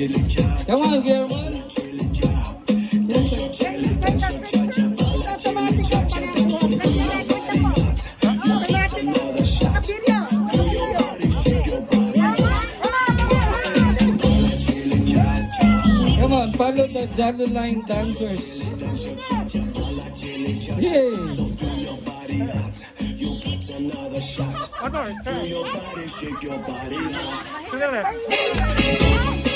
Come on, German. Come on, follow the Jollylion line dancers. Yay! One more. To the left. And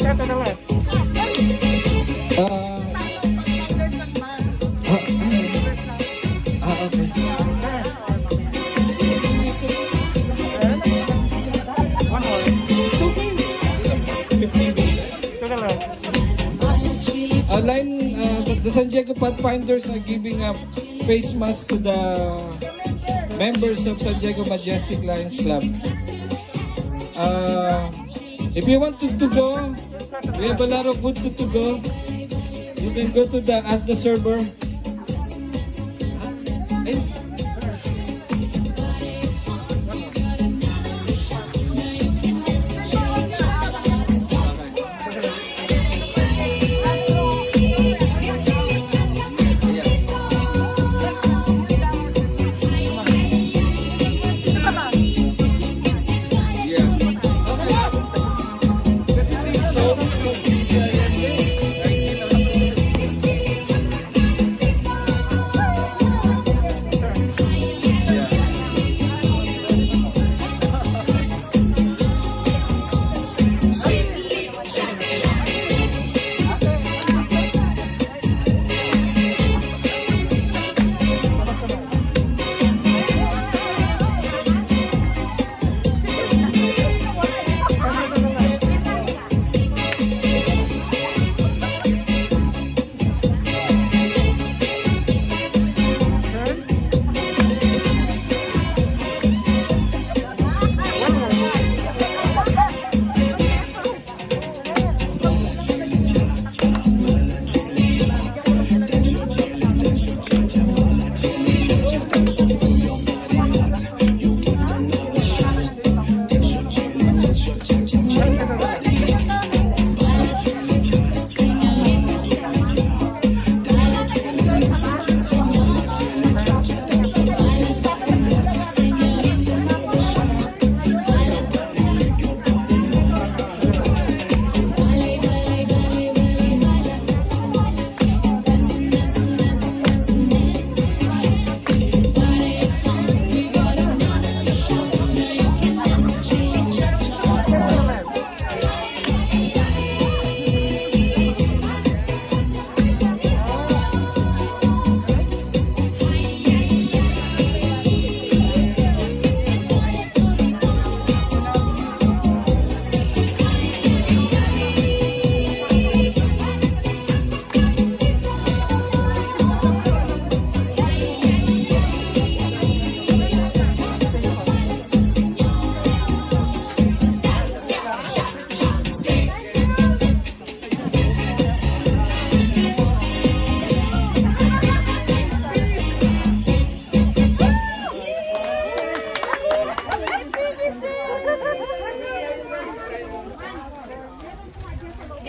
Left. Okay. One more. It's okay. 15 minutes. To left. Uh, the San Diego Pathfinders are giving up face masks to the members of San Diego Majestic Lions Club. Uh, if you want to, to go, we have a lot of food to, to go. You can go to the Ask the Server. Ay,